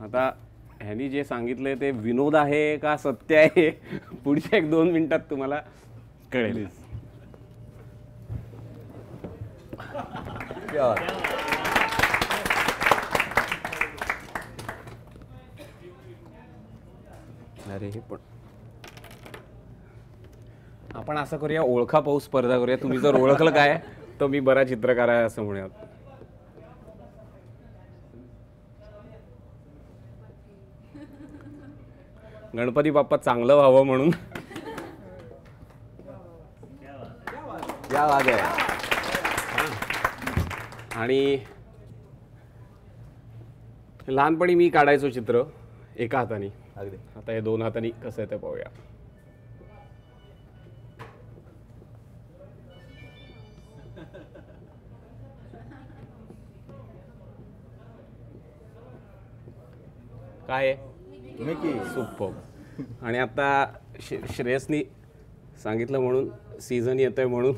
आता ह्यांनी जे सांगितलंय ते विनोद आहे का सत्य आहे पुढच्या एक दोन मिनिटात तुम्हाला कळेल. है. अरे हे पण आपण असं करूया ओळखा पाऊस स्पर्धा करूया. तुम्ही जर ओळखलं काय तर मी बरा चित्रकार आहे असं म्हणूयात. गणपती बाप्पा चांगलं व्हावं म्हणून. आहे आणि लहानपणी मी काढायचो चित्र एका हाताने. अगदी. आता हे दोन हाताने कसं आहे ते पाहूया. काय आहे? नक्की सुपर. आणि आता श्रेयसनी सांगितलं म्हणून सीझन येतोय म्हणून.